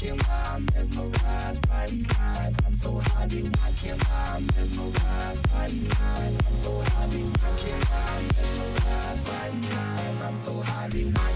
can't lie, mesmerized by these lines. I'm so high, I can't lie, mesmerized by these lines. I'm so high, I can't lie, mesmerized by these lines. I'm so high, I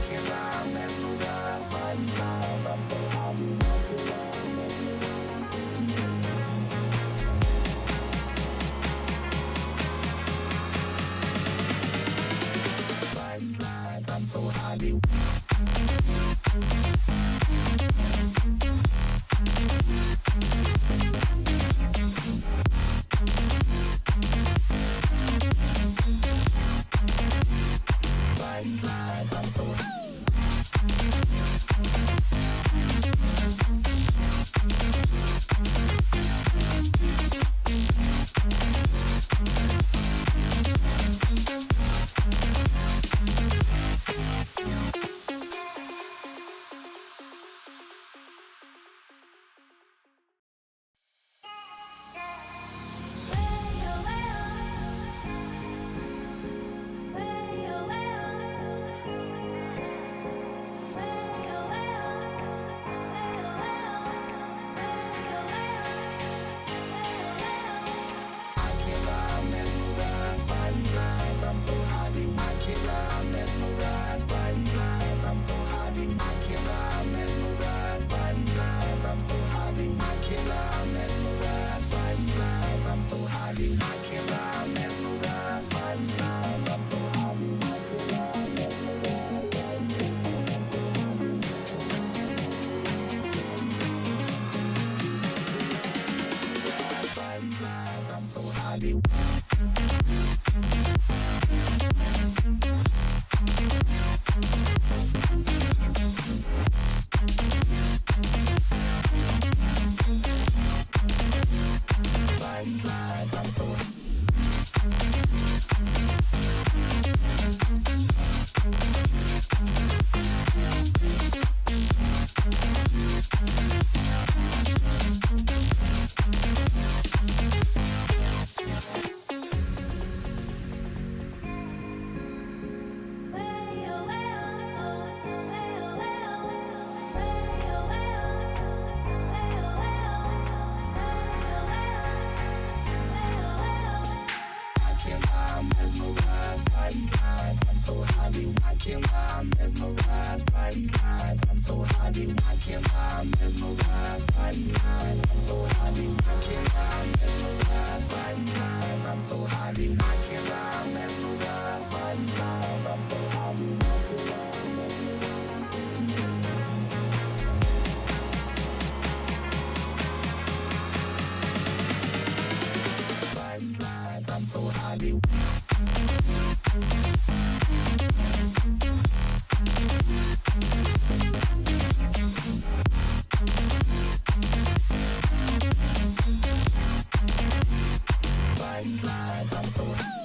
I'm so highly. I can't lie, mesmerized by. I'm so highly. I can't lie, mesmerized by. I'm so highly. hustle.